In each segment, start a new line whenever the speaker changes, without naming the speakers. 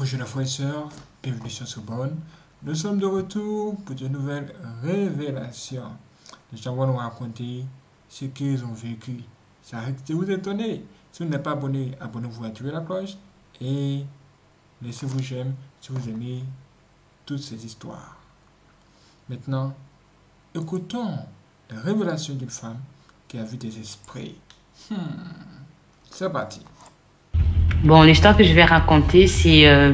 La frères et sœurs, bienvenue sur Sorbonne. Nous sommes de retour pour de nouvelles révélations. Les gens vont nous raconter ce qu'ils ont vécu. Ça risque de vous étonner. Si vous n'êtes pas abonné, abonnez-vous, activez la cloche et laissez-vous j'aime si vous aimez toutes ces histoires. Maintenant, écoutons la révélation d'une femme qui a vu des esprits. Hmm. C'est parti.
Bon, l'histoire que je vais raconter, c'est euh,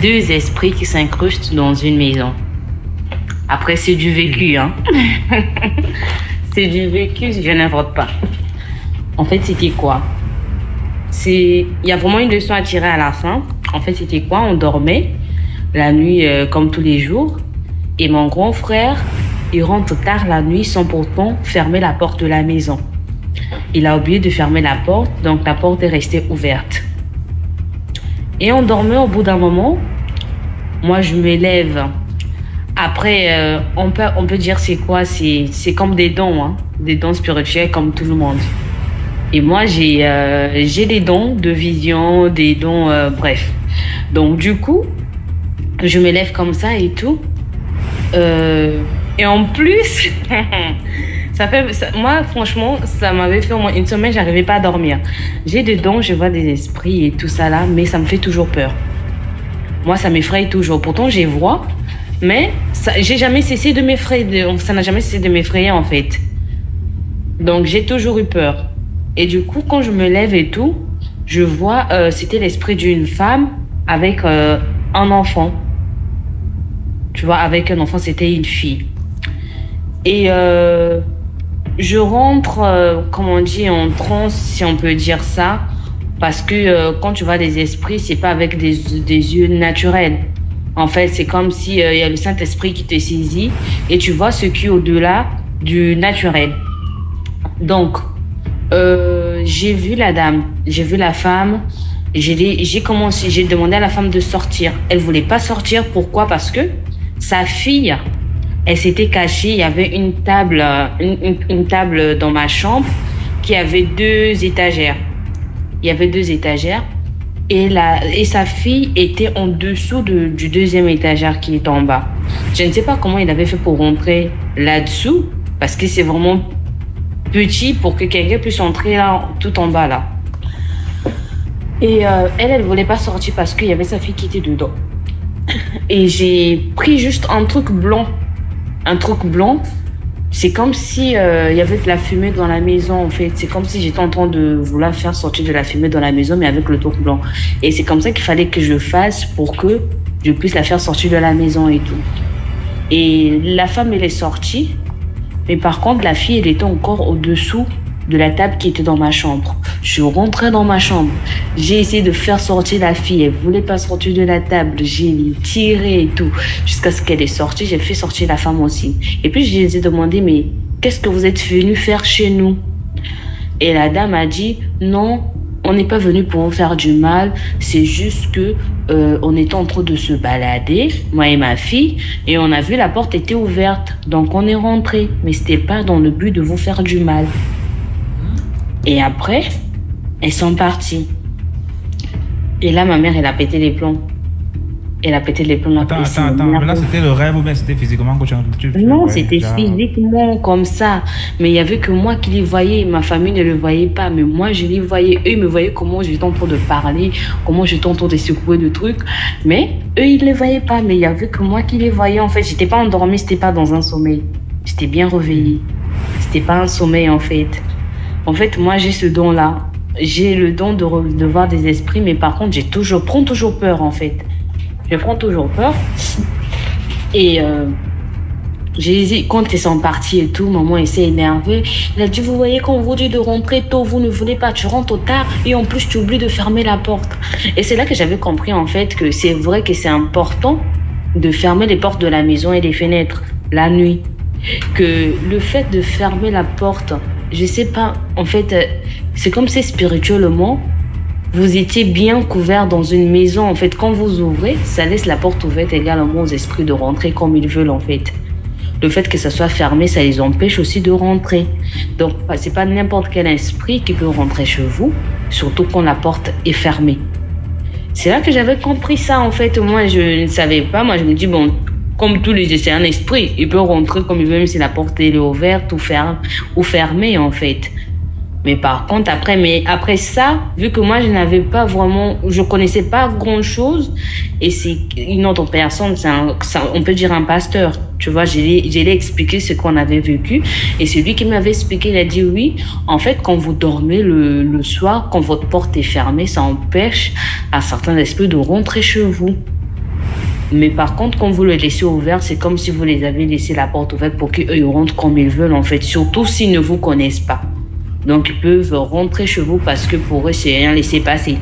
deux esprits qui s'incrustent dans une maison. Après, c'est du vécu, hein. c'est du vécu, je n'invente pas. En fait, c'était quoi? C'est, il y a vraiment une leçon à tirer à la fin. En fait, c'était quoi? On dormait la nuit euh, comme tous les jours, et mon grand frère, il rentre tard la nuit sans pourtant fermer la porte de la maison. Il a oublié de fermer la porte, donc la porte est restée ouverte. Et on dormait au bout d'un moment. Moi, je me lève. Après, euh, on, peut, on peut dire c'est quoi? C'est comme des dons, hein? des dons spirituels comme tout le monde. Et moi, j'ai euh, des dons de vision, des dons, euh, bref. Donc, du coup, je me lève comme ça et tout. et en plus, Ça fait, moi, franchement, ça m'avait fait au moins une semaine, j'arrivais pas à dormir. J'ai des dons, je vois des esprits et tout ça là, mais ça me fait toujours peur. Moi, ça m'effraie toujours. Pourtant, j'ai vois, mais j'ai jamais cessé de m'effrayer. Ça n'a jamais cessé de m'effrayer en fait. Donc, j'ai toujours eu peur. Et du coup, quand je me lève et tout, je vois, euh, c'était l'esprit d'une femme avec euh, un enfant. Tu vois, avec un enfant, c'était une fille. Et euh, je rentre, euh, comme on dit, en transe, si on peut dire ça, parce que euh, quand tu vois des esprits, c'est pas avec des, des, yeux naturels. En fait, c'est comme si euh, il y a le Saint-Esprit qui te saisit et tu vois ce qui est au-delà du naturel. Donc, j'ai vu la dame, j'ai vu la femme, j'ai commencé, j'ai demandé à la femme de sortir. Elle voulait pas sortir. Pourquoi? Parce que sa fille elle s'était cachée. Il y avait une table, une, une, table dans ma chambre qui avait deux étagères. Il y avait deux étagères. Et, la, et sa fille était en dessous de, du deuxième étagère qui est en bas. Je ne sais pas comment il avait fait pour rentrer là-dessous, parce que c'est vraiment petit pour que quelqu'un puisse entrer là, tout en bas là. Et euh, elle, elle voulait pas sortir parce qu'il y avait sa fille qui était dedans. Et j'ai pris juste un truc blanc un truc blanc, c'est comme si euh, il y avait de la fumée dans la maison en fait. C'est comme si j'étais en train de vouloir faire sortir de la fumée dans la maison, mais avec le truc blanc. Et c'est comme ça qu'il fallait que je fasse pour que je puisse la faire sortir de la maison et tout. Et la femme, elle est sortie, mais par contre, la fille, elle était encore au-dessous de la table qui était dans ma chambre. Je suis rentrée dans ma chambre. J'ai essayé de faire sortir la fille. Elle voulait pas sortir de la table. J'ai tiré et tout. Jusqu'à ce qu'elle est sortie, j'ai fait sortir la femme aussi. Et puis, je lui ai demandé, mais qu'est-ce que vous êtes venu faire chez nous? Et la dame a dit, non, on n'est pas venu pour vous faire du mal. C'est juste que euh, on était en train de se balader, moi et ma fille, et on a vu la porte était ouverte. Donc on est rentré. Mais c'était pas dans le but de vous faire du mal. Et après, elles sont parties. Et là, ma mère, elle a pété les plombs. Elle a pété les plombs.
Attends, attends, attends. Mais là, c'était le rêve ou bien c'était physiquement que tu,
tu Non, c'était physiquement comme ça. Mais il n'y avait que moi qui les voyais. Ma famille ne le voyait pas. Mais moi, je les voyais. Eux, ils me voyaient comment j'étais en train de parler, comment j'étais en train de secouer de trucs. Mais eux, ils ne les voyaient pas. Mais il n'y avait que moi qui les voyais. En fait, j'étais pas endormie, c'était pas dans un sommeil. J'étais bien réveillée. C'était pas un sommeil, en fait. En fait, moi, j'ai ce don-là. J'ai le don de, voir des esprits, mais par contre, j'ai toujours, prends toujours peur, en fait. Je prends toujours peur. Et euh, quand ils sont partis et tout, maman s'est énervée. Elle a dit, vous voyez, quand vous dit de rentrer tôt, vous ne voulez pas, tu rentres tard et en plus, tu oublies de fermer la porte. Et c'est là que j'avais compris, en fait, que c'est vrai que c'est important de fermer les portes de la maison et les fenêtres la nuit. Que le fait de fermer la porte je sais pas, en fait, euh, c'est comme si spirituellement, vous étiez bien couvert dans une maison. En fait, quand vous ouvrez, ça laisse la porte ouverte également aux esprits de rentrer comme ils veulent, en fait. Le fait que ça soit fermé, ça les empêche aussi de rentrer. Donc, c'est pas n'importe quel esprit qui peut rentrer chez vous, surtout quand la porte est fermée. C'est là que j'avais compris ça, en fait. Moi, je ne savais pas. Moi, je me dis, bon, comme tous les c'est un esprit. Il peut rentrer comme il veut, même si la porte est ouverte ou, ferme, ou fermée, en fait. Mais par contre, après, mais après ça, vu que moi, je n'avais pas vraiment, je connaissais pas grand chose, et c'est une autre personne, c'est on peut dire un pasteur, tu vois, j'ai expliqué ce qu'on avait vécu, et c'est lui qui m'avait expliqué, il a dit oui, en fait, quand vous dormez le, le soir, quand votre porte est fermée, ça empêche à certains esprits de rentrer chez vous. Mais par contre, quand vous le laissez ouvert, c'est comme si vous les avez laissé la porte ouverte pour qu'ils rentrent comme ils veulent, en fait, surtout s'ils ne vous connaissent pas. Donc, ils peuvent rentrer chez vous parce que pour eux, c'est rien laisser passer.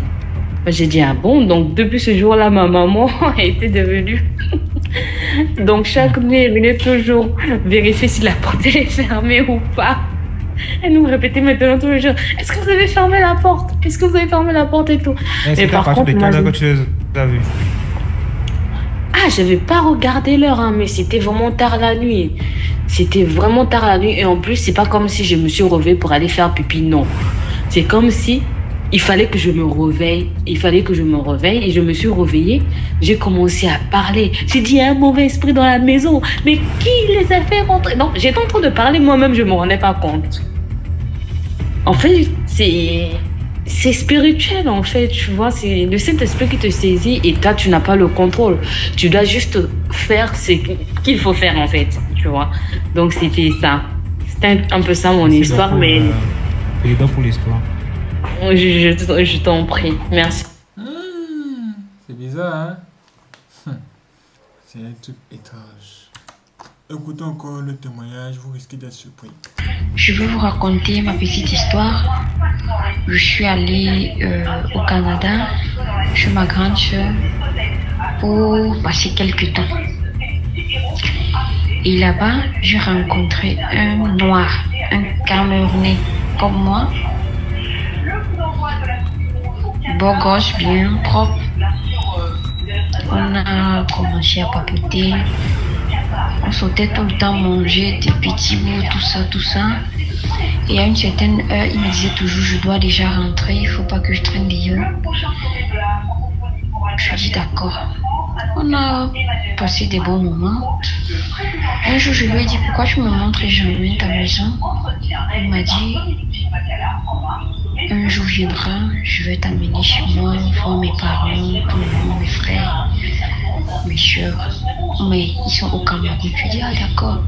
J'ai dit, ah bon, donc depuis ce jour-là, ma maman a été devenue. donc, chaque nuit, elle venait toujours vérifier si la porte est fermée ou pas. Elle nous répétait maintenant tous les jours Est-ce que vous avez fermé la porte? Est-ce que vous avez fermé la porte et tout
Et, par contre, moi, je... tu as vu
Ah, je n'avais pas regardé l'heure, hein, mais c'était vraiment tard la nuit. C'était vraiment tard la nuit et en plus, c'est pas comme si je me suis réveillée pour aller faire pipi, non. C'est comme si il fallait que je me réveille, il fallait que je me réveille et je me suis réveillée. J'ai commencé à parler. J'ai dit, il y a un mauvais esprit dans la maison. Mais qui les a fait rentrer? Non, j'étais en train de parler moi-même, je me rendais pas compte. En fait, c'est c'est spirituel en fait, tu vois, c'est le Saint-Esprit qui te saisit et toi tu n'as pas le contrôle. Tu dois juste faire ce qu'il faut faire en fait, tu vois. Donc c'était ça. C'était un, peu ça mon histoire, mais...
Euh, pour l'histoire.
Je, je, je t'en prie, merci.
Hmm, c'est bizarre, hein? C'est un truc étrange. Écoutons encore le témoignage, vous risquez d'être surpris.
Je vais vous raconter ma petite histoire. Je suis allée euh, au Canada chez ma grande soeur pour passer quelques temps. Et là-bas, j'ai rencontré un noir, un Camerounais comme moi. Beau gosse, bien propre. On a commencé à papoter on sautait tout le temps manger des petits bouts, tout ça, tout ça. Et à une certaine heure, il me disait toujours, je dois déjà rentrer, il faut pas que je traîne des yeux. Je dis d'accord. On a passé des bons moments. Un jour, je lui ai dit, pourquoi tu me montres jamais ta maison? Il m'a dit, un jour viendra, je vais t'amener chez moi, voir mes parents, mes frères, mes soeurs. Mais ils sont au Cameroun. Je dis, ah d'accord.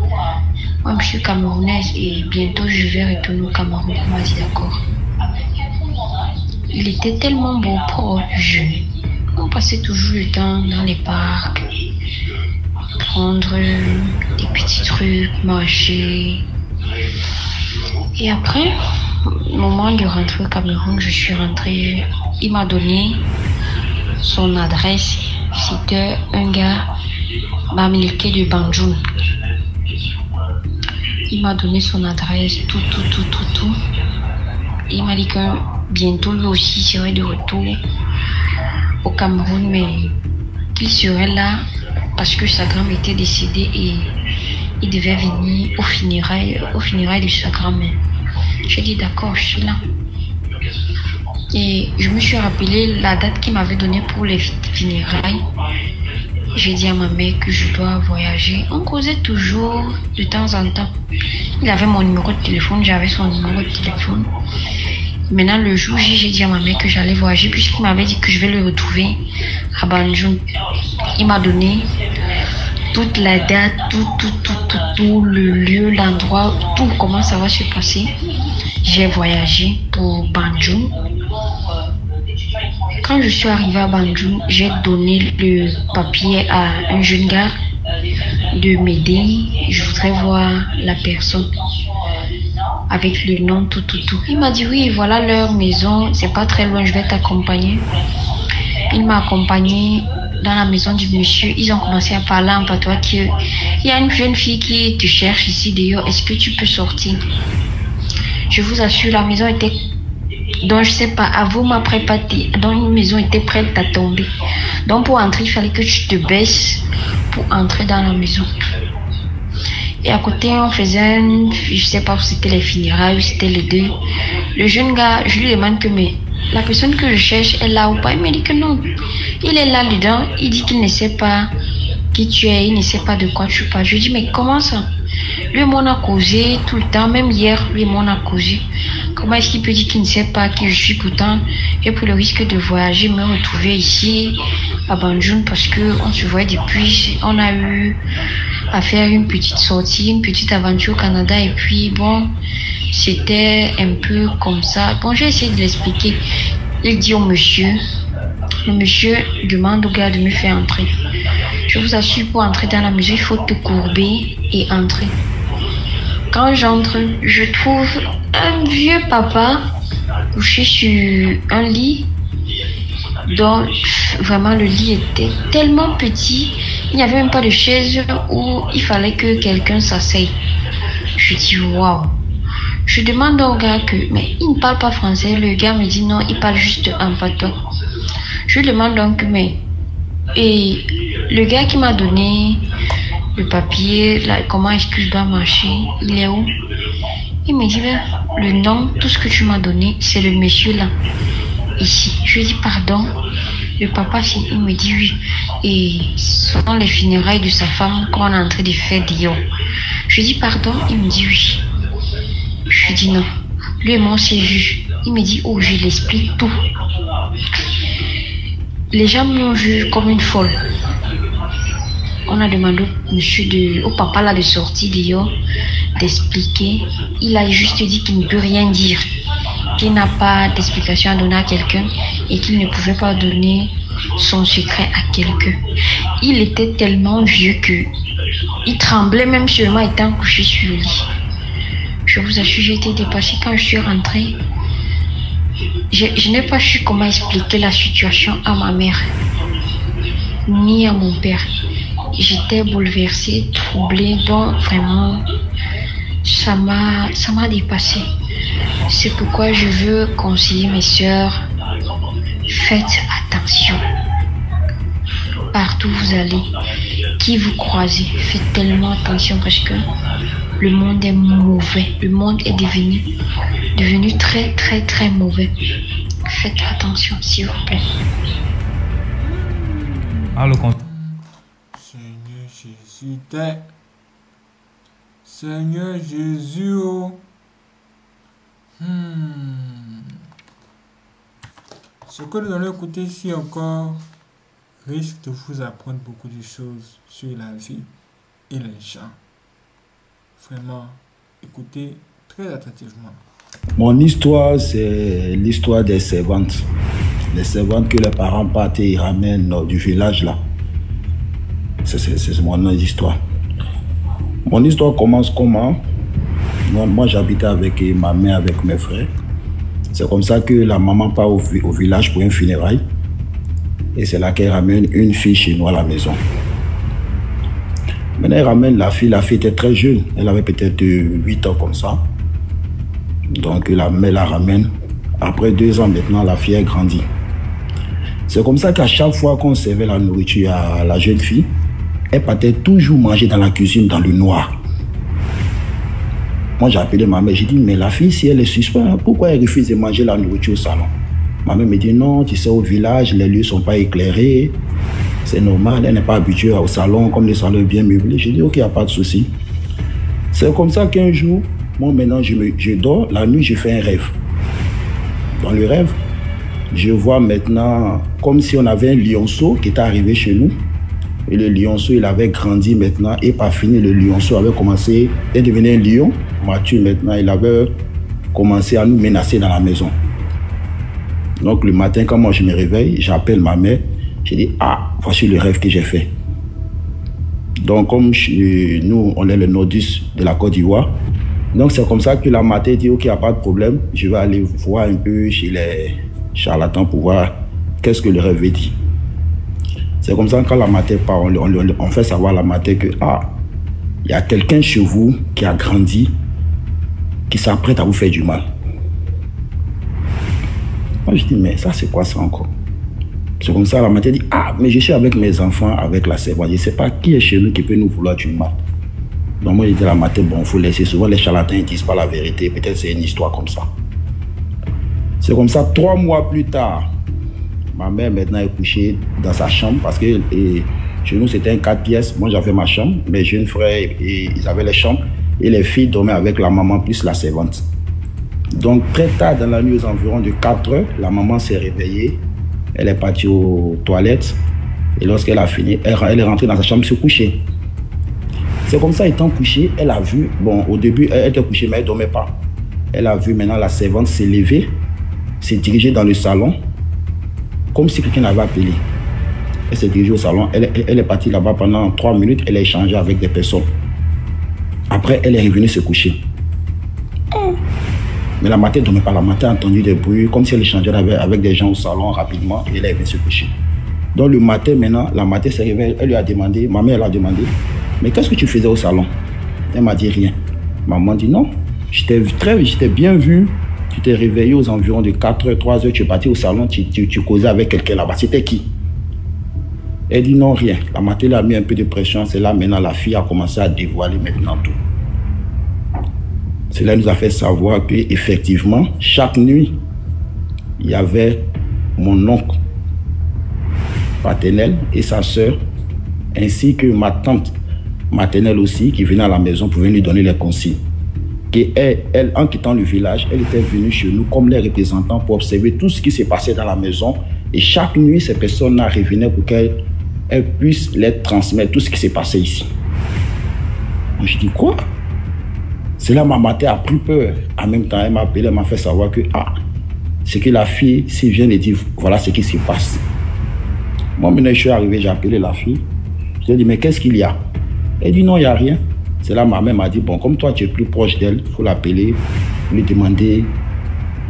Moi, je suis camerounaise et bientôt je vais retourner au Cameroun. Il m'a dit, d'accord. Il était tellement beau, propre, jeune. On passait toujours le temps dans les parcs, prendre des petits trucs, marcher. Et après, au moment de rentrer au Cameroun, je suis rentrée. Il m'a donné son adresse. C'était un gars Bamileke de Banjul. Il m'a donné son adresse, tout, tout, tout, tout, tout. Il m'a dit que bientôt lui aussi serait de retour au Cameroun, mais qu'il serait là parce que sa grand-mère était décédée et il devait venir au funérailles, au funérailles de sa grand-mère. J'ai dit d'accord, je suis là. Et je me suis rappelé la date qu'il m'avait donnée pour les funérailles. J'ai dit à ma mère que je dois voyager. On causait toujours de temps en temps. Il avait mon numéro de téléphone, j'avais son numéro de téléphone. Maintenant, le jour j'ai dit à ma mère que j'allais voyager puisqu'il m'avait dit que je vais le retrouver à Banjul. Il m'a donné toute la date, tout, tout, tout, tout, tout, le lieu, l'endroit, tout, comment ça va se passer. J'ai voyagé pour Banjul. Quand je suis arrivée à Banjul, j'ai donné le papier à un jeune gars de m'aider. Je voudrais voir la personne avec le nom, tout, tout, tout. Il m'a dit oui, voilà leur maison, c'est pas très loin, je vais t'accompagner. Il m'a accompagné dans la maison du monsieur. Ils ont commencé à parler en patois qu'il y a une jeune fille qui te cherche ici d'ailleurs, est-ce que tu peux sortir? Je vous assure, la maison était donc, je sais pas, vous ma préparé, dans une maison était prête à tomber. Donc, pour entrer, il fallait que tu te baisses pour entrer dans la maison. Et à côté, on faisait une, je sais pas si c'était les funérailles ou c'était les deux. Le jeune gars, je lui demande que, mais la personne que je cherche est là ou pas? Il me dit que non. Il est là dedans. Il dit qu'il ne sait pas qui tu es. Il ne sait pas de quoi tu parles. Je dis, mais comment ça? Lui, m'en a causé tout le temps. Même hier, lui, m'en a causé. Comment est-ce qu'il peut dire qu'il ne sait pas qui je suis Pourtant, j'ai pris le risque de voyager, me retrouver ici à Banjul parce que on se voit depuis. On a eu à faire une petite sortie, une petite aventure au Canada. Et puis, bon, c'était un peu comme ça. Bon, j'ai essayé de l'expliquer. Il dit au monsieur, le monsieur demande au gars de me faire entrer. Je vous assure, pour entrer dans la maison, il faut te courber et entrer. Quand j'entre, je trouve un vieux papa couché sur un lit dont vraiment le lit était tellement petit, il n'y avait même pas de chaise où il fallait que quelqu'un s'asseye. Je dis waouh. Je demande au gars que, mais il ne parle pas français. Le gars me dit non, il parle juste un patois. Je demande donc, mais, et le gars qui m'a donné le papier, comment est-ce que je dois marcher, il est où? Il me dit, ben, le nom, tout ce que tu m'as donné, c'est le monsieur là, ici. Je lui dis, pardon. Le papa, il me dit oui. Et ce les funérailles de sa femme qu'on est en train de faire dire. Je lui dis pardon, il me dit oui. Je lui dis non. Lui et moi, on s'est vu. Il me dit, oh, je l'explique tout. Les gens m'ont vu comme une folle. On a demandé au monsieur de, papa là de sortir dehors, d'expliquer. Il a juste dit qu'il ne peut rien dire, qu'il n'a pas d'explication à donner à quelqu'un et qu'il ne pouvait pas donner son secret à quelqu'un. Il était tellement vieux que il tremblait même seulement étant couché sur le lit. Je vous assure, j'ai été dépassée quand je suis rentrée. Je n'ai pas su comment expliquer la situation à ma mère, ni à mon père. J'étais bouleversée, troublée, donc vraiment, ça m'a, ça m'a dépassée. C'est pourquoi je veux conseiller mes sœurs, faites attention. Partout où vous allez, qui vous croisez, faites tellement attention parce que le monde est mauvais. Le monde est devenu, devenu très, très, très mauvais. Faites attention, s'il vous plaît.
Ah, le compte.
Seigneur Jésus, t'es. Seigneur Jésus, oh. Hmm. Ce que nous allons écouter ici encore risque de vous apprendre beaucoup de choses sur la vie et les gens. Vraiment, écoutez très attentivement.
Mon histoire, c'est l'histoire des servantes. Les servantes que les parents partent et ramènent du village là. C'est- mon histoire. Mon histoire commence comment? Moi, j'habitais avec ma mère, avec mes frères. C'est comme ça que la maman part au, au village pour un funérail. Et c'est là qu'elle ramène une fille chez nous à la maison. Maintenant, elle ramène la fille. La fille était très jeune. Elle avait peut-être 8 ans comme ça. Donc la mère la ramène. Après deux ans maintenant, la fille a grandi. C'est comme ça qu'à chaque fois qu'on servait la nourriture à la jeune fille, elle partait toujours manger dans la cuisine dans le noir. Moi j'ai appelé ma mère, j'ai dit, mais la fille, si elle est suspecte, pourquoi elle refuse de manger la nourriture au salon? Ma mère me dit, non, tu sais, au village, les lieux ne sont pas éclairés. C'est normal, elle n'est pas habituée au salon, comme le salon est bien meublé. J'ai dit, ok, il n'y a pas de souci. C'est comme ça qu'un jour, moi maintenant je, je dors, la nuit je fais un rêve. Dans le rêve, je vois maintenant comme si on avait un lionceau qui était arrivé chez nous. Et le lionceau, il avait grandi maintenant et pas fini. Le lionceau avait commencé à devenir un lion mature maintenant. Il avait commencé à nous menacer dans la maison. Donc le matin, quand moi je me réveille, j'appelle ma mère. Je dis, ah, voici le rêve que j'ai fait. Donc, comme nous, on est le nordiste de la Côte d'Ivoire, donc c'est comme ça que la matin dit, ok, il n'y a pas de problème, je vais aller voir un peu chez les charlatans pour voir qu'est-ce que le rêve veut dire. C'est comme ça quand la matin part, on, fait savoir la matin que, ah, il y a quelqu'un chez vous qui a grandi, qui s'apprête à vous faire du mal. Moi, je dis, mais ça, c'est quoi ça encore? C'est comme ça, la matin dit, ah, mais je suis avec mes enfants, avec la servante. Je ne sais pas qui est chez nous qui peut nous vouloir du mal. Donc moi, je dis la matin, bon, il faut laisser. Souvent, les charlatans ne disent pas la vérité. Peut-être c'est une histoire comme ça. C'est comme ça, trois mois plus tard, ma mère maintenant est couchée dans sa chambre parce que chez nous c'était un quatre pièces. Moi j'avais ma chambre, mes jeunes frères et, ils avaient les chambres et les filles dormaient avec la maman plus la servante. Donc très tard dans la nuit, aux environs de 4 heures, la maman s'est réveillée. Elle est partie aux toilettes et lorsqu'elle a fini, elle, est rentrée dans sa chambre se coucher. C'est comme ça, étant couchée, elle a vu, bon, au début, elle était couchée, mais elle ne dormait pas. Elle a vu maintenant la servante s'est levée, s'est dirigée dans le salon, comme si quelqu'un l'avait appelé. Elle s'est dirigée au salon, elle, elle est partie là-bas pendant trois minutes, elle a échangé avec des personnes. Après, elle est revenue se coucher. Mais la matin, elle ne dormait pas. La matin, a entendu des bruits, comme si elle échangeait avec, avec des gens au salon rapidement, et elle est venue se coucher. Donc le matin, maintenant, la matin s'est réveillée, elle lui a demandé, ma mère elle a demandé, mais qu'est-ce que tu faisais au salon? Elle m'a dit rien. Maman dit non, j'étais très, j'étais bien vu. Tu t'es réveillé aux environs de 4 h 3 h tu es parti au salon, tu, tu, causais avec quelqu'un là-bas. C'était qui? Elle dit non, rien. La matin, elle a mis un peu de pression. C'est là maintenant la fille a commencé à dévoiler maintenant tout. Cela nous a fait savoir que effectivement, chaque nuit, il y avait mon oncle paternel et sa sœur, ainsi que ma tante maternelle aussi, qui venait à la maison pour venir lui donner les consignes. Et elle, en quittant le village, elle était venue chez nous comme les représentants pour observer tout ce qui s'est passé dans la maison. Et chaque nuit, ces personnes-là revenaient pour qu'elle puisse les transmettre tout ce qui s'est passé ici. Moi, je dis quoi? C'est là ma mère a pris peur. En même temps, elle m'a appelé, elle m'a fait savoir que, ah, c'est que la fille, s'il vient et dit, voilà ce qui se passe. Moi, maintenant, je suis arrivé, j'ai appelé la fille. Je lui ai dit, mais qu'est-ce qu'il y a? Elle dit, non, il n'y a rien. C'est là ma mère m'a dit, bon, comme toi, tu es plus proche d'elle, il faut l'appeler, lui demander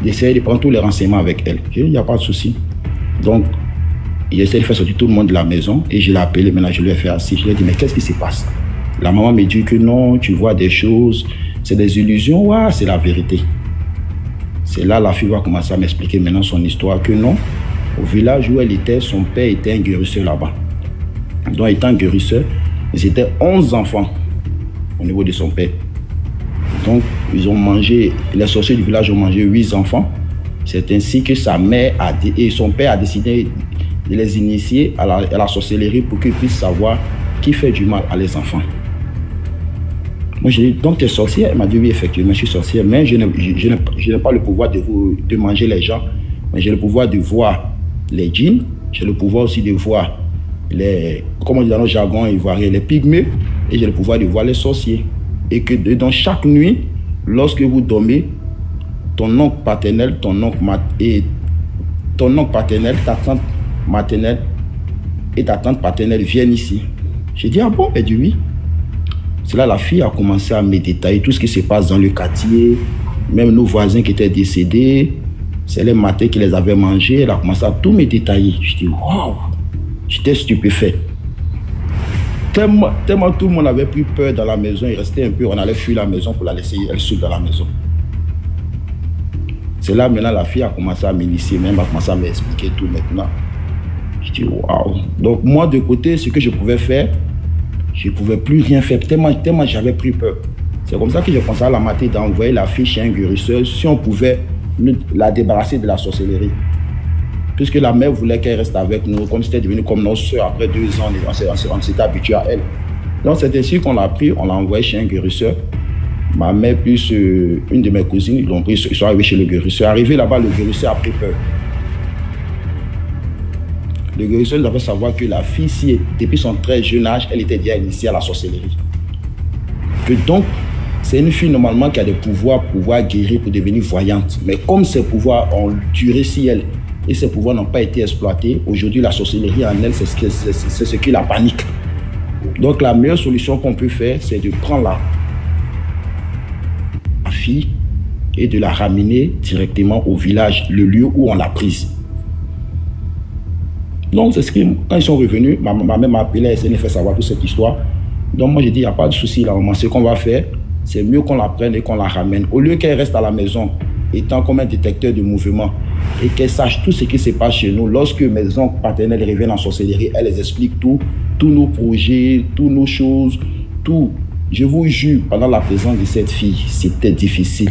d'essayer de prendre tous les renseignements avec elle. Il n'y a pas de souci. Donc, il essaie de faire sortir tout le monde de la maison et je l'ai appelé, maintenant je lui ai fait assis. Je lui ai dit, mais qu'est-ce qui se passe? La maman me dit que non, tu vois des choses, c'est des illusions, c'est la vérité. C'est là la fille va commencer à m'expliquer maintenant son histoire, que non, au village où elle était, son père était un guérisseur là-bas. Donc, étant guérisseur, ils étaient 11 enfants au niveau de son père. Donc, ils ont mangé, les sorciers du village ont mangé 8 enfants. C'est ainsi que sa mère a, et son père a décidé de les initier à la, sorcellerie pour qu'ils puissent savoir qui fait du mal à les enfants. Moi, j'ai dit, donc tu es sorcière? Elle m'a dit, oui, effectivement, je suis sorcière, mais je n'ai pas le pouvoir de manger les gens, mais j'ai le pouvoir de voir les djinns, j'ai le pouvoir aussi de voir les, comment on dit dans le jargon ivoirien, les pygmées, et j'ai le pouvoir de voir les sorciers. Et que dans chaque nuit, lorsque vous dormez, ton oncle paternel, ton oncle et ton oncle paternel, ta tante maternelle et ta tante paternelle viennent ici. J'ai dit, ah bon? Elle dit oui. C'est là la fille a commencé à me détailler tout ce qui se passe dans le quartier, même nos voisins qui étaient décédés, c'est les matins qui les avaient mangés. Elle a commencé à tout me détailler. Je dis, waouh, j'étais stupéfait. Tellement, tout le monde avait pris peur dans la maison. Il restait un peu, on allait fuir la maison pour la laisser elle seule dans la maison. C'est là maintenant la fille a commencé à m'initier, même a commencé à m'expliquer tout maintenant. Je dis waouh. Donc moi de côté, ce que je pouvais faire, je ne pouvais plus rien faire, tellement, tellement j'avais pris peur. C'est comme ça que j'ai pensé à la matinée d'envoyer la fille chez un guérisseur si on pouvait la débarrasser de la sorcellerie. Puisque la mère voulait qu'elle reste avec nous, comme c'était devenu comme nos soeurs après deux ans, on s'était habitué à elle. Donc c'est ainsi qu'on l'a pris, on l'a envoyé chez un guérisseur. Ma mère plus euh, une de mes cousines, ils, pris, ils sont arrivés chez le guérisseur. Arrivé là-bas, le guérisseur a pris peur. Le guérisseur devait savoir que la fille, depuis son très jeune âge, elle était déjà initiée à la sorcellerie. Que donc, c'est une fille normalement qui a des pouvoirs pour pouvoir guérir, pour devenir voyante. Mais comme ses pouvoirs ont duré si elle et ses pouvoirs n'ont pas été exploités, aujourd'hui la sorcellerie en elle, c'est ce, qui la panique. Donc la meilleure solution qu'on peut faire, c'est de prendre la, fille et de la ramener directement au village, le lieu où on l'a prise. Donc, c'est ce quand ils sont revenus, ma, mère m'a appelé, elle s'est fait savoir toute cette histoire. Donc, moi, j'ai dit, il n'y a pas de souci, là, ce qu'on va faire, c'est mieux qu'on la prenne et qu'on la ramène. Au lieu qu'elle reste à la maison, étant comme un détecteur de mouvement, et qu'elle sache tout ce qui se passe chez nous. Lorsque mes oncles paternels reviennent en sorcellerie, elle les explique tout, tous nos projets, toutes nos choses, tout. Je vous jure, pendant la présence de cette fille, c'était difficile.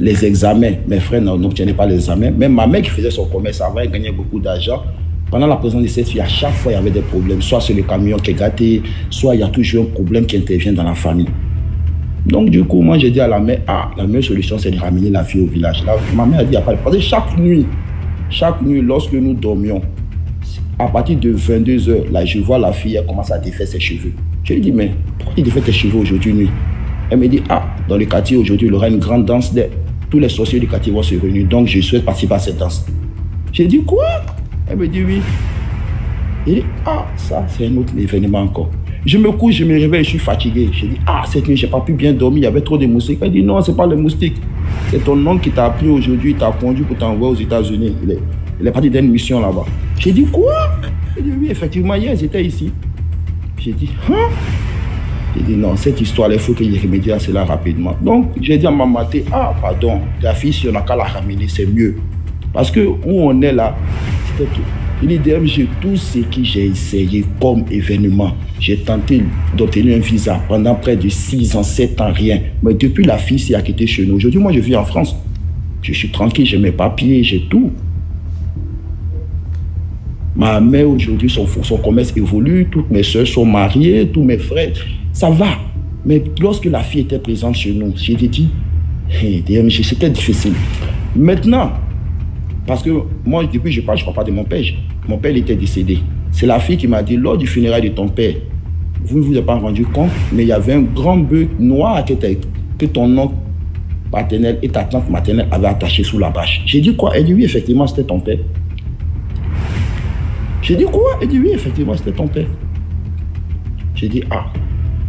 les examens. Mes frères n'obtenaient pas les examens. Même ma mère qui faisait son commerce avant, elle gagnait beaucoup d'argent. Pendant la présence de cette fille, à chaque fois, il y avait des problèmes. Soit c'est le camion qui est gâté, soit il y a toujours un problème qui intervient dans la famille. Donc, du coup, moi, j'ai dit à la mère, ah, la meilleure solution, c'est de ramener la fille au village. Là, ma mère a dit, il n'y a pas de problème. Chaque nuit, chaque nuit, lorsque nous dormions, à partir de 22h, là, je vois la fille, elle commence à défaire ses cheveux. Je lui dis, mais pourquoi tu défais tes cheveux aujourd'hui nuit? Elle me dit, ah, dans le quartier, aujourd'hui, il y aura une grande danse. Tous les sorciers du quartier vont se réunir, donc je souhaite participer à cette danse. J'ai dit, quoi? Elle me dit, oui. Il dit, ah, ça, c'est un autre événement encore. Je me couche, je me réveille, je suis fatigué. Je dis, ah, cette nuit, je n'ai pas pu bien dormir, il y avait trop de moustiques. Elle dit, non, ce n'est pas les moustiques. C'est ton oncle qui t'a appris aujourd'hui, t'a conduit pour t'envoyer aux États-Unis. Il est, il est parti d'une mission là-bas. J'ai dit, quoi? Elle dit, oui, effectivement, hier, étaient ici. J'ai dit, hein? J'ai dit, non, cette histoire, il faut qu'il remédie à cela rapidement. Donc, j'ai dit à ma ah, pardon, la fille, si on n'a qu'à la ramener, c'est mieux. Parce que où on est là, c'était tout. Il dit, j'ai tout ce que j'ai essayé comme événement. J'ai tenté d'obtenir un visa pendant près de 6 ans, 7 ans, rien. Mais depuis la fille s'est acquittée chez nous. Aujourd'hui, moi, je vis en France. Je suis tranquille, j'ai mes papiers, j'ai tout. Ma mère, aujourd'hui, son, son commerce évolue. Toutes mes soeurs sont mariées, tous mes frères. Ça va. Mais lorsque la fille était présente chez nous, j'ai dit, hey, c'était difficile. Maintenant, parce que moi, depuis je parle, je ne parle pas de mon père. Mon père était décédé. C'est la fille qui m'a dit, lors du funérail de ton père, vous ne vous êtes pas rendu compte, mais il y avait un grand bœuf noir que, ton oncle paternel et ta tante maternelle avaient attaché sous la bâche. J'ai dit quoi? Elle dit oui, effectivement, c'était ton père. J'ai dit quoi? Elle dit oui, effectivement, c'était ton père. J'ai dit ah.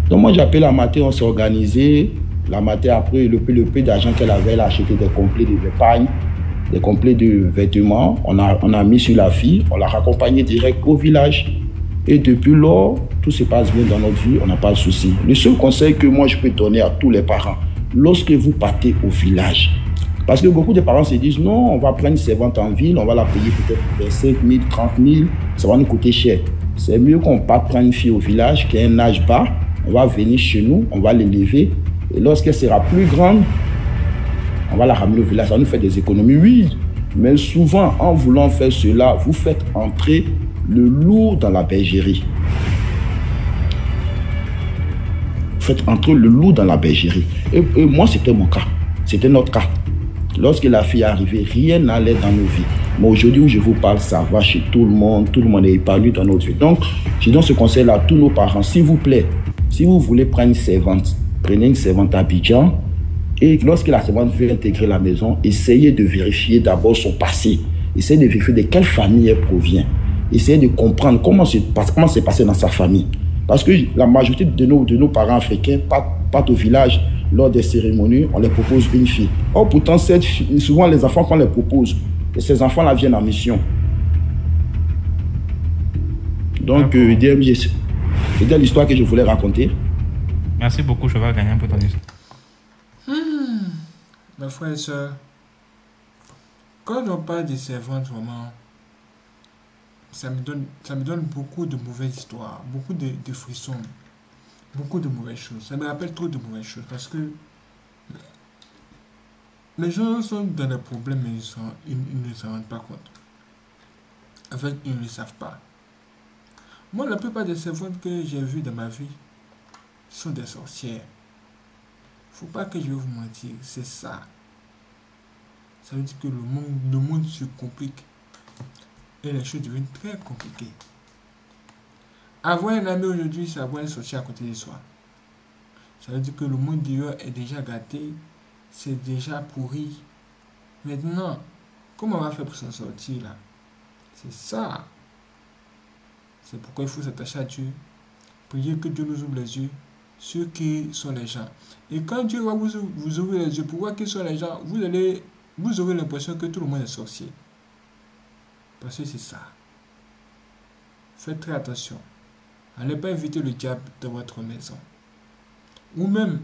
Donc moi, j'ai appelé la matin, on s'est organisé. La matin, après, le peu, le d'argent qu'elle avait, elle a acheté des complets d'épargne des complets de vêtements. On a, on a mis sur la fille, on l'a raccompagnée direct au village. Et depuis lors, tout se passe bien dans notre vie, on n'a pas de souci. Le seul conseil que moi je peux donner à tous les parents, lorsque vous partez au village, parce que beaucoup de parents se disent non, on va prendre une servante en ville, on va la payer peut-être 5 000, 30 000, ça va nous coûter cher. C'est mieux qu'on parte prendre une fille au village qui a un âge bas, on va venir chez nous, on va l'élever, et lorsqu'elle sera plus grande, on va la ramener au village, ça nous fait des économies, oui. Mais souvent, en voulant faire cela, vous faites entrer le lourd dans la bergerie. Vous faites entrer le loup dans la bergerie. Et, moi, c'était mon cas. C'était notre cas. Lorsque la fille est arrivée, rien n'allait dans nos vies. Mais aujourd'hui où je vous parle, ça va chez tout le monde. Tout le monde est épargné dans notre vie. Donc, je donne ce conseil à tous nos parents. S'il vous plaît, si vous voulez prendre une servante, prenez une servante à Abidjan et lorsque la servante veut intégrer la maison, essayez de vérifier d'abord son passé. Essayez de vérifier de quelle famille elle provient. Essayez de comprendre comment c'est comment passé dans sa famille. Parce que la majorité de nos, de nos parents africains partent, au village lors des cérémonies, on leur propose une fille. Or, pourtant, cette souvent les enfants qu'on leur propose, ces enfants-là viennent en mission. Donc, euh, c'est l'histoire que je voulais raconter.
Merci beaucoup, je vais gagner pour ton histoire.
Mes frères et sœurs, quand on parle des servantes, vraiment, ça me donne, ça me donne beaucoup de mauvaises histoires, beaucoup de, frissons, beaucoup de mauvaises choses. Ça me rappelle trop de mauvaises choses parce que les gens sont dans des problèmes mais ils, ils, ne s'en rendent pas compte. En fait, ils ne le savent pas. Moi, la plupart des servantes que j'ai vues dans ma vie sont des sorcières faut pas que je vais vous mentir, c'est ça. Ça veut dire que le monde, le monde se complique. Et les choses deviennent très compliquées. Avoir un ami aujourd'hui, c'est avoir un sorcier à côté de soi. Ça veut dire que le monde d'hier est déjà gâté, c'est déjà pourri. Maintenant, comment on va faire pour s'en sortir là? C'est ça. C'est pourquoi il faut s'attacher à Dieu. Prier que Dieu nous ouvre les yeux ceux qui sont les gens. Et quand Dieu va vous, vous ouvrir les yeux pour voir qui sont les gens, vous allez vous aurez l'impression que tout le monde est sorcier. Parce que c'est ça. Faites très attention. Allez pas inviter le diable dans votre maison. Ou même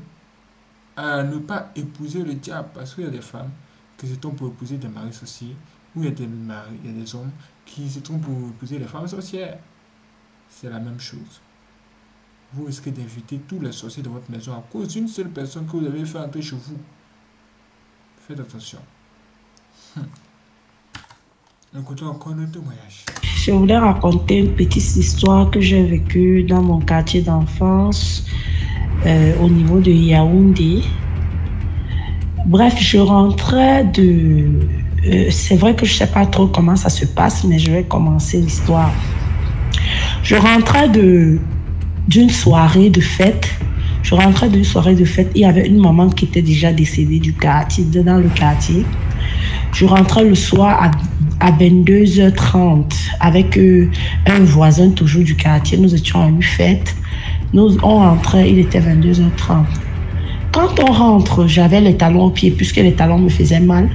à ne pas épouser le diable. Parce qu'il y a des femmes qui se trompent pour épouser des maris sorciers. Ou il y a des, maris, il des hommes qui se trompent pour épouser les femmes sorcières. C'est la même chose vous risquez d'inviter tous les sorciers de votre maison à cause d'une seule personne que vous avez fait entrer chez vous. Faites attention. Hmm. Écoutons encore le témoignage.
Je voulais raconter une petite histoire que j'ai vécue dans mon quartier d'enfance euh, au niveau de Yaoundé. Bref, je rentrais de... euh, c'est vrai que je ne sais pas trop comment ça se passe, mais je vais commencer l'histoire. Je rentrais de d'une soirée de fête. Je rentrais d'une soirée de fête. Il y avait une maman qui était déjà décédée du quartier, dans le quartier. Je rentrais le soir à, à 22h30 avec euh, un voisin toujours du quartier. Nous étions à une fête. Nous, on rentrait, il était 22h30. Quand on rentre, j'avais les talons aux pieds puisque les talons me faisaient mal.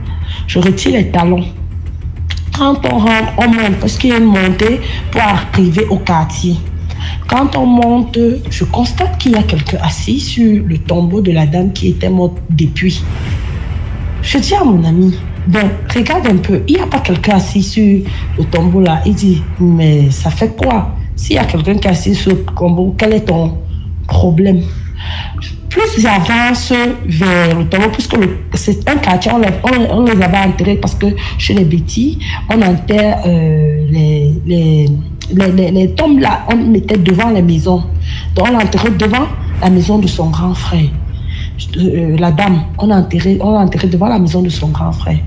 Je retire les talons. Quand on rentre, on monte parce qu'il y a une montée pour arriver au quartier? Quand on monte, je constate qu'il y a quelqu'un assis sur le tombeau de la dame qui était morte depuis. Je dis à mon ami, ben, regarde un peu, il n'y a pas quelqu'un assis sur le tombeau là. Il dit, mais ça fait quoi? S'il y a quelqu'un qui est assis sur le tombeau, quel est ton problème? Plus j'avance vers le tombeau, puisque c'est un quartier, on, les- on- on les avait enterrés parce que chez les bêtis, on enterre euh, les, les, les- les tombes là, on mettait devant les maisons. Donc on l'enterrait devant la maison de son grand frère. Euh, la dame, on l'a enterré, enterré devant la maison de son grand frère.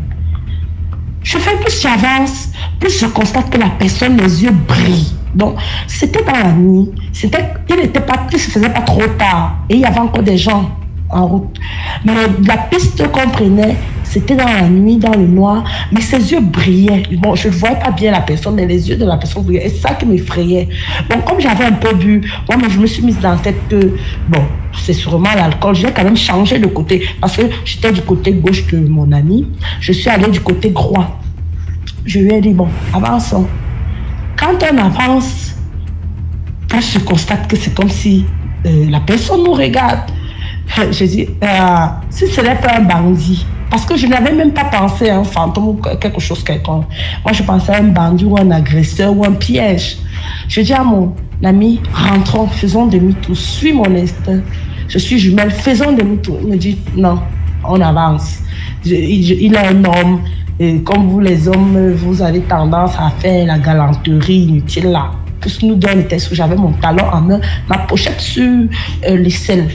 Je fais plus j'avance, plus je constate que la personne, les yeux brillent. Donc, c'était dans la nuit. C'était, il n'était pas, se faisait pas trop tard. Et il y avait encore des gens en route. Mais la piste qu'on prenait, c'était dans la nuit, dans le noir. Mais ses yeux brillaient. Bon, je ne voyais pas bien la personne, mais les yeux de la personne brillaient. Et ça qui m'effrayait. Donc, comme j'avais un peu bu, moi, je me suis mise dans la tête que, bon, c'est sûrement l'alcool. J'ai quand même changé de côté. Parce que j'étais du côté gauche de mon ami. Je suis allée du côté droit. Je lui ai dit, bon, avançons. Quand on avance, plus je constate que c'est comme si euh, la personne nous regarde. Je dis, euh, si ce n'est pas un bandit, parce que je n'avais même pas pensé à un fantôme ou quelque chose quelconque. Moi, je pensais à un bandit ou un agresseur ou un piège. Je dis à mon ami, rentrons, faisons demi-tour, suis mon instinct. Je suis jumelle, faisons demi-tour. Il me dit, non, on avance. Il, est un homme. Et comme vous, les hommes, vous avez tendance à faire la galanterie inutile là. Puisque nous on était sous, j'avais mon talon en main, ma pochette sur euh, l'aisselle.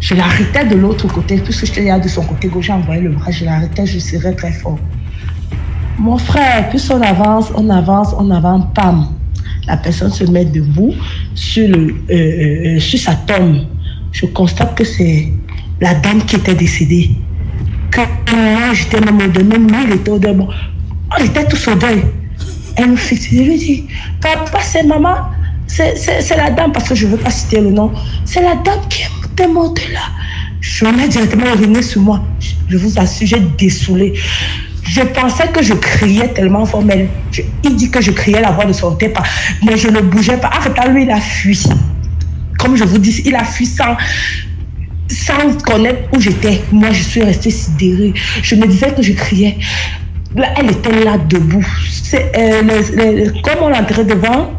Je l'arrêtais de l'autre côté, puisque j'étais là de son côté gauche, j'ai envoyé le bras, je l'arrêtais, je serrais très fort. Mon frère, plus on avance, on avance, on avance, pam. La personne se met debout sur, le, euh, euh, euh, sur sa tombe. Je constate que c'est la dame qui était décédée. Que moi, j'étais même au même moi, il était au deuil. On était tous au deuil. Elle me fixe, je lui dis, papa, c'est maman, c'est la dame, parce que je ne veux pas citer le nom, c'est la dame qui est morte là. Je l'ai directement uriné sur moi. Je, vous assure, j'ai dessoulé. Je pensais que je criais tellement fort, mais il dit que je criais, la voix ne sortait pas. Mais je ne bougeais pas. Ah, lui, il a fui. Comme je vous dis, il a fui sans, sans connaître où j'étais. Moi, je suis restée sidérée. Je me disais que je criais. Là, elle était là debout. C'est, euh, comme on l'entrait devant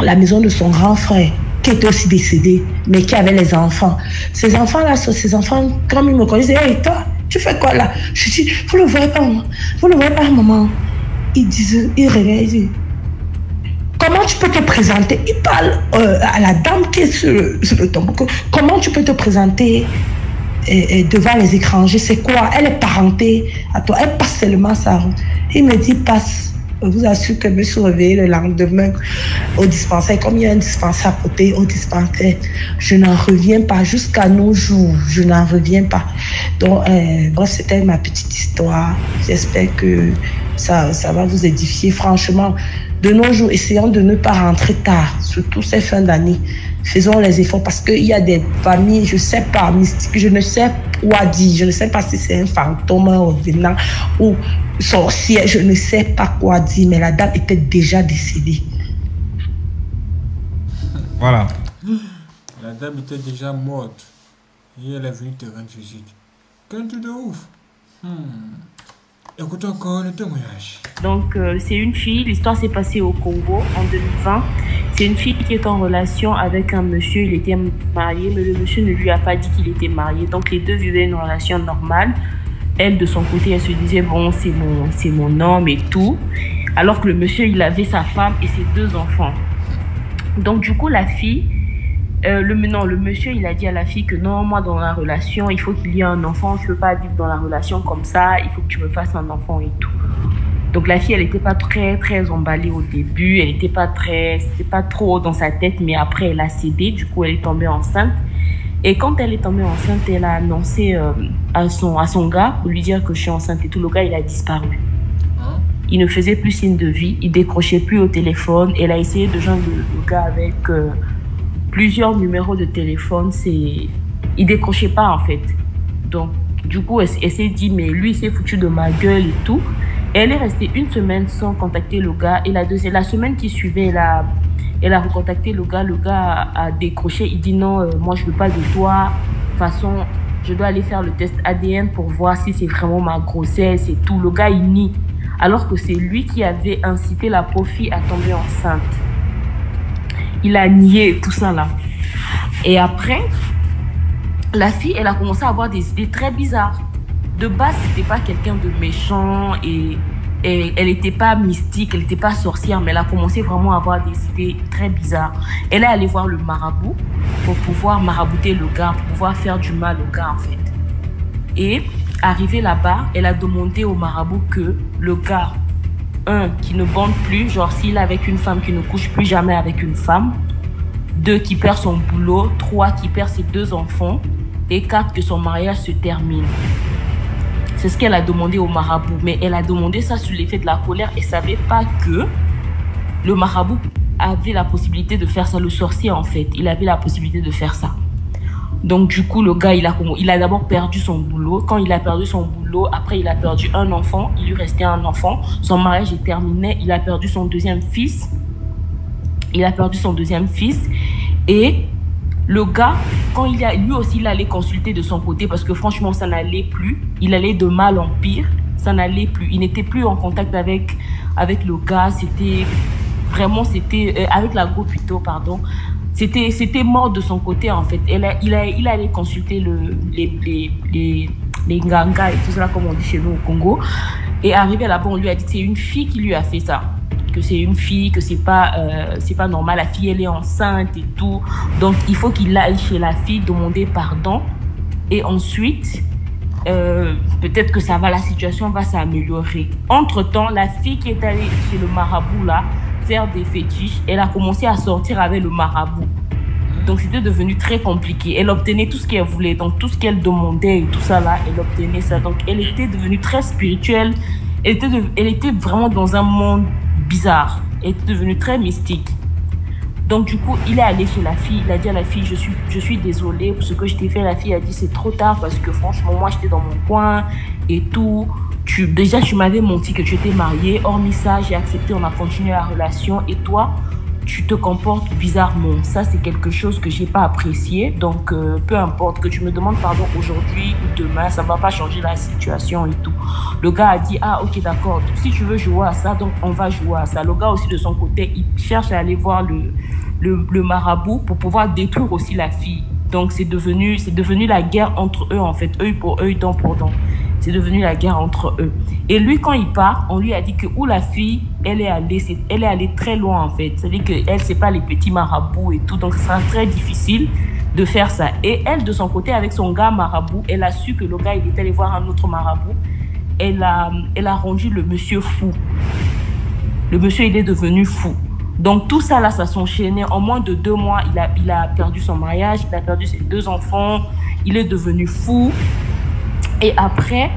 la maison de son grand frère, qui était aussi décédé, mais qui avait les enfants. Ces enfants-là, ce- ces enfants, comme ils me connaissent, ils hey, toi, tu fais quoi là? Je dis, vous le voyez pas, maman. Vous le voyez pas, maman? Ils disent, ils regardent, ils disent, Comment tu peux te présenter? Il parle euh, à la dame qui est sur le, tombeau. Comment tu peux te présenter et, et devant les étrangers? C'est quoi? Elle est parentée à toi. Elle passe seulement sa route. Il me dit passe. Je vous assure que je me suis réveillée le lendemain au dispensaire. Comme il y a un dispensaire à côté, au dispensaire, je n'en reviens pas jusqu'à nos jours. Je n'en reviens pas. Donc, euh, c'était ma petite histoire. J'espère que ça, ça va vous édifier. Franchement, de nos jours, essayons de ne pas rentrer tard, surtout ces fins d'année. Faisons les efforts parce qu'il y a des familles, je ne sais pas, mystiques, je ne sais quoi dire. Je ne sais pas si c'est un fantôme un revenant ou sorcière, je ne sais pas quoi dire, mais la dame était déjà décédée.
Voilà.
La dame était déjà morte. Et elle est venue te rendre visite. Quel truc de ouf? Hmm. Écoute encore le témoignage.
Donc, euh, c'est une fille, l'histoire s'est passée au Congo en 2020. C'est une fille qui est en relation avec un monsieur, il était marié, mais le monsieur ne lui a pas dit qu'il était marié. Donc, les deux vivaient une relation normale.
elle, de son côté, elle se disait, bon, c'est mon, c'est mon homme et tout. Alors que le monsieur, il avait sa femme et ses deux enfants. Donc, du coup, la fille, euh, le, non, le monsieur, il a dit à la fille que non, moi, dans la relation, il faut qu'il y ait un enfant. Je ne peux pas vivre dans la relation comme ça. Il faut que tu me fasses un enfant et tout. Donc, la fille, elle n'était pas très, très emballée au début. Elle n'était pas très, c'était pas trop dans sa tête. Mais après, elle a cédé. Du coup, elle est tombée enceinte. Et quand elle est tombée enceinte, elle a annoncé euh, à, son, à son gars pour lui dire que je suis enceinte et tout. Le gars, il a disparu. Il ne faisait plus signe de vie, il décrochait plus au téléphone. Elle a essayé de joindre le, le gars avec euh, plusieurs numéros de téléphone. C'est, il décrochait pas en fait. Donc, du coup, elle, s'est dit, mais lui, s'est foutu de ma gueule et tout. Elle est restée une semaine sans contacter le gars. Et la, deuxième, la semaine qui suivait, elle a, elle a recontacté le gars. Le gars a, a décroché. Il dit non, euh, moi, je veux pas de toi. De toute façon, je dois aller faire le test ADN pour voir si c'est vraiment ma grossesse et tout. Le gars, il nie. Alors que c'est lui qui avait incité la pauvre fille à tomber enceinte. Il a nié tout ça là. Et après, la fille, elle a commencé à avoir des idées très bizarres. De base, c'était pas quelqu'un de méchant et, elle n'était pas mystique, elle n'était pas sorcière, mais elle a commencé vraiment à avoir des idées très bizarres. Elle est allée voir le marabout pour pouvoir marabouter le gars, pour pouvoir faire du mal au gars en fait. Et arrivée là-bas, elle a demandé au marabout que le gars, un, qui ne bande plus, genre s'il est avec une femme, qui ne couche plus jamais avec une femme, deux, qui perd son boulot, trois, qui perd ses deux enfants, et quatre, que son mariage se termine. C'est ce qu'elle a demandé au marabout. Mais elle a demandé ça sous l'effet de la colère et savait pas que le marabout avait la possibilité de faire ça. Le sorcier, en fait, il avait la possibilité de faire ça. Donc, du coup, le gars, il a, d'abord perdu son boulot. Quand il a perdu son boulot, après, il a perdu un enfant. Il lui restait un enfant. Son mariage est terminé. Il a perdu son deuxième fils. Il a perdu son deuxième fils. Et le gars, quand il a, lui aussi, il allait consulter de son côté parce que franchement, ça n'allait plus. Il allait de mal en pire. Ça n'allait plus. Il n'était plus en contact avec, avec le gars. C'était vraiment, c'était, euh, avec la go plutôt, pardon. C'était, c'était mort de son côté, en fait. Elle a, il, a, il allait consulter le, les, les, les, les et tout ça, comme on dit chez nous au Congo. Et arrivé là-bas, on lui a dit c'est une fille qui lui a fait ça que c'est une fille, que c'est pas, euh, c'est pas normal. La fille, elle est enceinte et tout. Donc, il faut qu'il aille chez la fille demander pardon. Et ensuite, euh, peut-être que ça va, la situation va s'améliorer. Entre-temps, la fille qui est allée chez le marabout là, des fétiches, elle a commencé à sortir avec le marabout. Donc c'était devenu très compliqué. Elle obtenait tout ce qu'elle voulait, donc tout ce qu'elle demandait et tout ça là, elle obtenait ça. Donc elle était devenue très spirituelle. Elle était, elle était vraiment dans un monde bizarre. Elle était devenue très mystique. Donc du coup, il est allé chez la fille, il a dit à la fille, je suis, je suis désolée pour ce que je t'ai fait. La fille a dit, c'est trop tard parce que franchement, moi, j'étais dans mon coin et tout. Tu, déjà, tu m'avais menti que tu étais mariée. Hormis ça, j'ai accepté, on a continué la relation. Et toi, tu te comportes bizarrement. Ça, c'est quelque chose que j'ai pas apprécié. Donc, euh, peu importe que tu me demandes pardon aujourd'hui ou demain, ça va pas changer la situation et tout. Le gars a dit, ah, ok, d'accord. Si tu veux jouer à ça, donc on va jouer à ça. Le gars aussi, de son côté, il cherche à aller voir le, le, marabout pour pouvoir détruire aussi la fille. Donc, c'est devenu, c'est devenu la guerre entre eux, en fait. Œil pour œil, dent pour dent. C'est devenu la guerre entre eux. Et lui, quand il part, on lui a dit que où la fille, elle est allée, c'est- elle est allée très loin en fait. C'est-à-dire qu'elle, c'est pas les petits marabouts et tout, donc ce sera très difficile de faire ça. Et elle, de son côté, avec son gars marabout, elle a su que le gars, il est allé voir un autre marabout. Elle a, elle a rendu le monsieur fou. Le monsieur, il est devenu fou. Donc tout ça là, ça s'enchaînait. En moins de deux mois, il a, il a perdu son mariage, il a perdu ses deux enfants, il est devenu fou. Et après,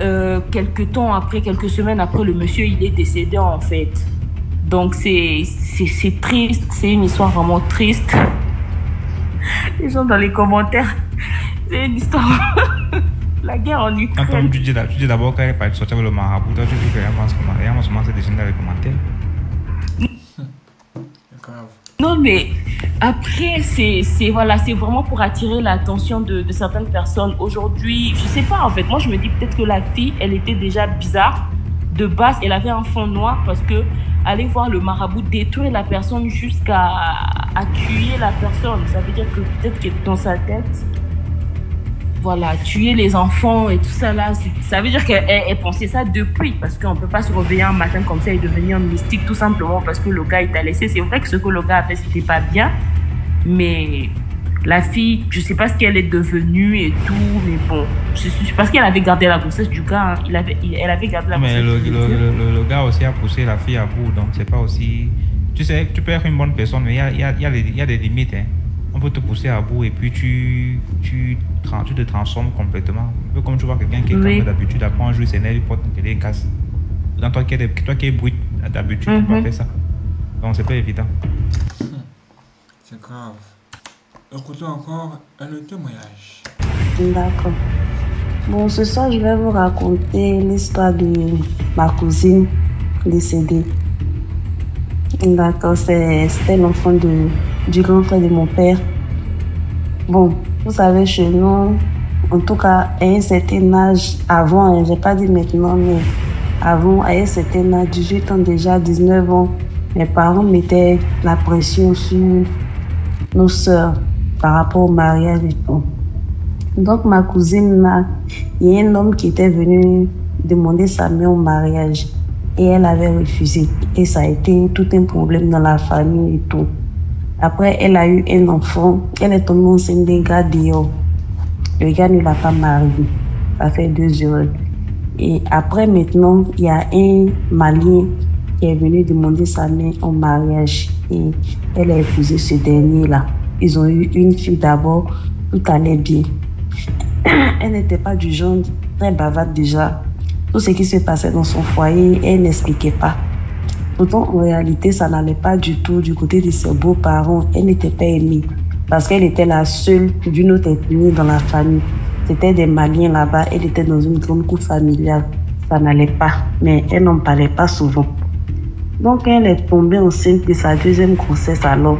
euh, quelques temps après, quelques semaines après, le monsieur, il est décédé en fait. Donc c'est triste, c'est une histoire vraiment triste. Les gens dans les commentaires, c'est une histoire. La guerre en
Attends,
Ukraine.
d'ab- tu dis d'abord qu'elle est partie sortir avec le marabout. Toi, tu dis qu'elle pense comment Elle va commencer à descendre dans les commentaires.
Non, mais après, c'est c'est- voilà, c'est vraiment pour attirer l'attention de, de certaines personnes. Aujourd'hui, je sais pas, en fait, moi, je me dis peut-être que la fille, elle était déjà bizarre. De base, elle avait un fond noir parce que aller voir le marabout détruire la personne jusqu'à à tuer la personne, ça veut dire que peut-être que dans sa tête, voilà, tuer les enfants et tout ça là, c'est- ça veut dire qu'elle elle- elle pensait ça depuis, parce qu'on peut pas se réveiller un matin comme ça et devenir mystique tout simplement parce que le gars il t'a laissé. C'est vrai que ce que le gars a fait c'était pas bien, mais la fille, je sais pas ce qu'elle est devenue et tout, mais bon, je suis parce qu'elle avait gardé la grossesse du gars, hein. il avait, il- elle avait gardé la
Mais
grossesse. du
le,
gars.
le, le- le gars aussi a poussé la fille à bout, donc c'est pas aussi. Tu sais, tu peux être une bonne personne, mais il y a, il y, a, il y, a des- il y a des limites. Hein. On peut te pousser à bout et puis tu, tu, tu te transformes complètement. Un peu comme tu vois quelqu'un qui est
Oui.
calme d'habitude, après un jour il s'énerve, il porte une télé, il casse. Dans toi qui es, toi qui es brut d'habitude, tu peux pas
Mhm.
faire ça. Donc c'est pas évident.
C'est grave. Écoutons encore un autre témoignage.
D'accord. Bon, ce soir, je vais vous raconter l'histoire de ma cousine décédée. D'accord, c'était l'enfant du grand frère de mon père. Bon, vous savez, chez nous, en tout cas, à un certain âge, avant, hein, j'ai pas dit maintenant, mais avant, à un certain âge, 18 ans déjà, 19 ans, mes parents mettaient la pression sur nos sœurs par rapport au mariage et tout. Donc, ma cousine, il y a un homme qui était venu demander sa main au mariage et elle avait refusé. Et ça a été tout un problème dans la famille et tout. Après, elle a eu un enfant. Elle est tombée enceinte d'un gars dehors. Le gars ne l'a pas marié. Ça fait deux heures. Et après, maintenant, il y a un Malien qui est venu demander sa main en mariage. Et elle a épousé ce dernier-là. Ils ont eu une fille d'abord. Tout allait bien. Elle n'était pas du genre très bavarde déjà. Tout ce qui se passait dans son foyer, elle n'expliquait pas. Pourtant, en réalité, ça n'allait pas du tout du côté de ses beaux-parents. Elle n'était pas aimée parce qu'elle était la seule d'une autre ethnie dans la famille. C'était des Maliens là-bas. Elle était dans une grande cour familiale. Ça n'allait pas, mais elle n'en parlait pas souvent. Donc, elle est tombée enceinte de sa deuxième grossesse alors.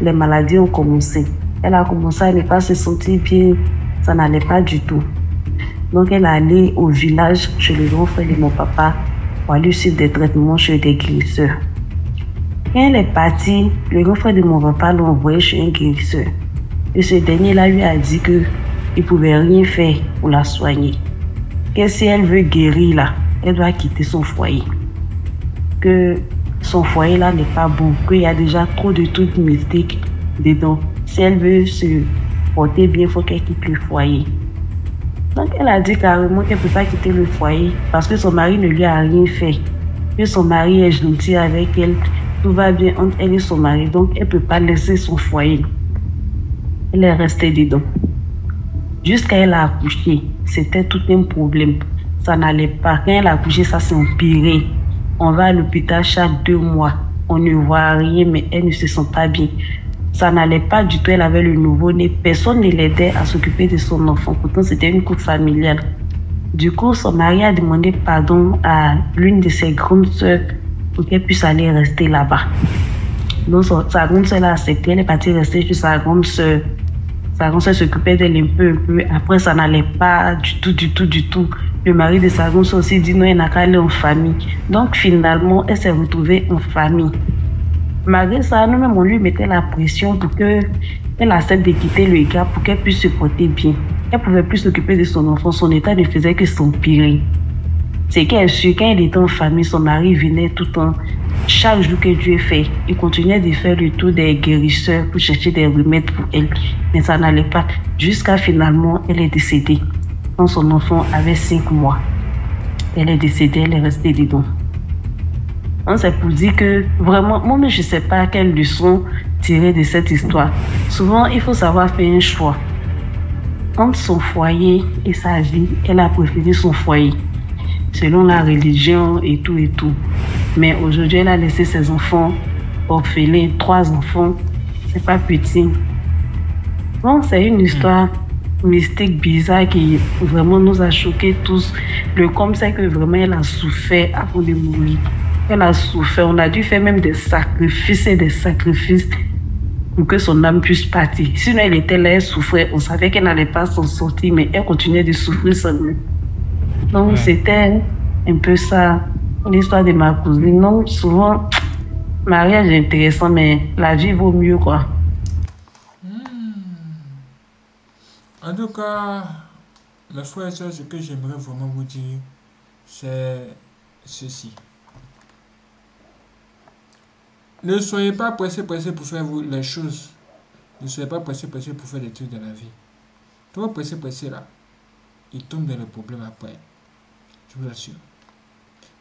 Les maladies ont commencé. Elle a commencé à ne pas se sentir bien. Ça n'allait pas du tout. Donc, elle est allée au village chez le grand frère de mon papa pour aller suivre des traitements chez des guérisseurs. Quand elle est partie, le grand frère de mon papa l'a envoyé chez un guérisseur. Et ce dernier-là lui a dit que il pouvait rien faire pour la soigner. Que si elle veut guérir là, elle doit quitter son foyer. Que son foyer là n'est pas bon, qu'il y a déjà trop de trucs mystiques dedans. Si elle veut se porter bien, il faut qu'elle quitte le foyer. Donc elle a dit carrément qu'elle ne peut pas quitter le foyer parce que son mari ne lui a rien fait. Que son mari est gentil avec elle, tout va bien entre elle et son mari. Donc elle ne peut pas laisser son foyer. Elle est restée dedans. Jusqu'à elle a accouché, c'était tout un problème. Ça n'allait pas. Quand elle a accouché, ça s'est empiré. On va à l'hôpital chaque deux mois. On ne voit rien, mais elle ne se sent pas bien. Ça n'allait pas du tout. Elle avait le nouveau-né. Personne ne l'aidait à s'occuper de son enfant. Pourtant, c'était une couple familiale. Du coup, son mari a demandé pardon à l'une de ses grandes sœurs pour qu'elle puisse aller rester là-bas. Donc, sa grande sœur l'a accepté. Elle est partie rester chez sa grande sœur. Sa grande sœur s'occupait d'elle un peu, un peu. Après, ça n'allait pas du tout, du tout, du tout. Le mari de sa grande sœur aussi dit non, elle n'a qu'à aller en famille. Donc, finalement, elle s'est retrouvée en famille. Malgré ça, nous-mêmes, on lui mettait la pression pour qu'elle accepte de quitter le gars pour qu'elle puisse se porter bien. Elle pouvait plus s'occuper de son enfant. Son état ne faisait que s'empirer. C'est qu'elle su, quand elle était en famille, son mari venait tout le temps. Chaque jour que Dieu fait, il continuait de faire le tour des guérisseurs pour chercher des remèdes pour elle. Mais ça n'allait pas. Jusqu'à finalement, elle est décédée. Quand son enfant avait cinq mois. Elle est décédée, elle est restée dedans. On s'est pour dire que vraiment, moi-même, je ne sais pas quelle leçon tirer de cette histoire. Souvent, il faut savoir faire un choix. Entre son foyer et sa vie, elle a préféré son foyer, selon la religion et tout et tout. Mais aujourd'hui, elle a laissé ses enfants orphelins, trois enfants. C'est pas petit. Donc, c'est une histoire mystique, bizarre qui vraiment nous a choqués tous. Le comme c'est que vraiment elle a souffert avant de mourir. Elle a souffert. On a dû faire même des sacrifices et des sacrifices pour que son âme puisse partir. Sinon, elle était là, elle souffrait. On savait qu'elle n'allait pas s'en sortir, mais elle continuait de souffrir seulement. Donc,
Ouais.
c'était un peu ça, l'histoire de ma cousine. Donc, souvent, mariage est intéressant, mais la vie vaut mieux, quoi.
En tout cas, mes frères et ce que j'aimerais vraiment vous dire, c'est ceci. Ne soyez pas pressés, pressés pour faire les choses. Ne soyez pas pressés, pressés pour faire des trucs dans la vie. Trop pressé, pressé là, il tombe dans le problème après. Je vous assure.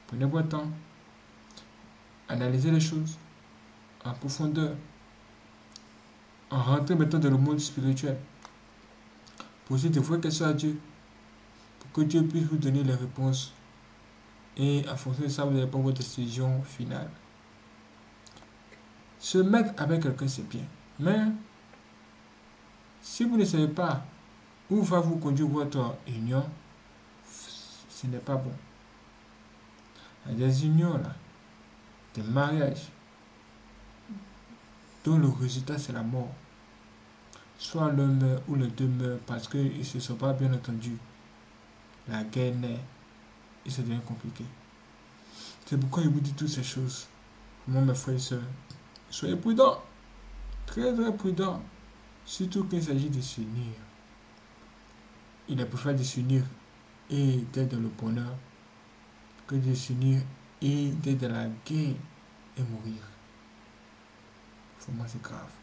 Prenez votre temps. Analysez les choses en profondeur. En rentrant maintenant dans le monde spirituel. Posez des vraies questions à Dieu. Pour que Dieu puisse vous donner les réponses. Et en fonction de ça, vous allez prendre votre décision finale. Se mettre avec quelqu'un, c'est bien. Mais si vous ne savez pas où va vous conduire votre union, ce n'est pas bon. Il y a des unions là, des mariages, dont le résultat c'est la mort. Soit l'un meurt ou les deux meurent parce qu'ils ne se sont pas bien entendus. La guerre naît et ça devient compliqué. C'est pourquoi il vous dit toutes ces choses. Moi, mes frères et sœurs, Soyez prudents. Très très prudents. Surtout qu'il s'agit de s'unir. Il est préférable de s'unir et d'être dans le bonheur que de s'unir et d'être dans la guerre et mourir. Pour moi, c'est grave.